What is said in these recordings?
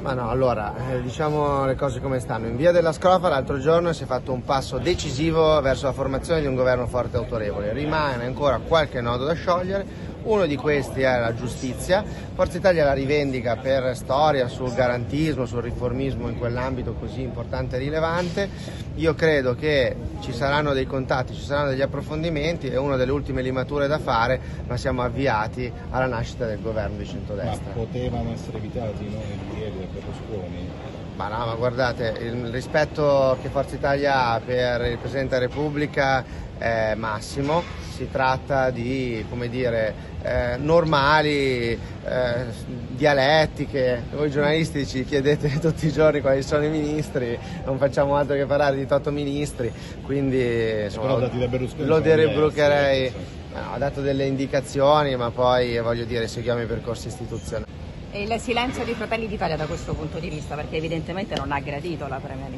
Ma no, allora, eh, diciamo le cose come stanno. In via della Scrofa l'altro giorno si è fatto un passo decisivo verso la formazione di un governo forte e autorevole. Rimane ancora qualche nodo da sciogliere, uno di questi è la giustizia. Forza Italia la rivendica per storia sul garantismo, sul riformismo in quell'ambito così importante e rilevante. Io credo che ci saranno dei contatti, ci saranno degli approfondimenti, è una delle ultime limature da fare, ma siamo avviati alla nascita del governo di centrodestra. Ma potevano essere evitati i nomi di ieri da Berlusconi? Ma no, ma guardate, il rispetto che Forza Italia ha per il Presidente della Repubblica è massimo, si tratta di, come dire, eh, normali eh, dialettiche, voi giornalisti ci chiedete tutti i giorni quali sono i ministri, non facciamo altro che parlare di Toto ministri, quindi insomma, lo derebrucherei, no, ha dato delle indicazioni ma poi voglio dire seguiamo i percorsi istituzionali. E il silenzio di Fratelli d'Italia da questo punto di vista, perché evidentemente non ha gradito la Premier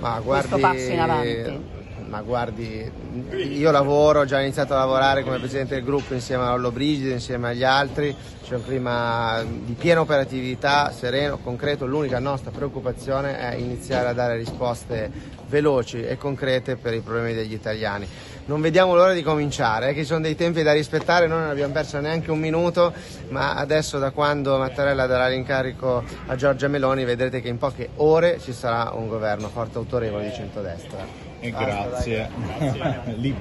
ma guardi, questo passo in avanti. Ma guardi, io lavoro, ho già iniziato a lavorare come presidente del gruppo insieme a Lollo Brigide, insieme agli altri, c'è un clima di piena operatività, sereno, concreto, l'unica nostra preoccupazione è iniziare a dare risposte veloci e concrete per i problemi degli italiani non vediamo l'ora di cominciare, eh, che ci sono dei tempi da rispettare, noi non abbiamo perso neanche un minuto, ma adesso da quando Mattarella darà l'incarico a Giorgia Meloni vedrete che in poche ore ci sarà un governo forte autorevole di centrodestra. E grazie. grazie.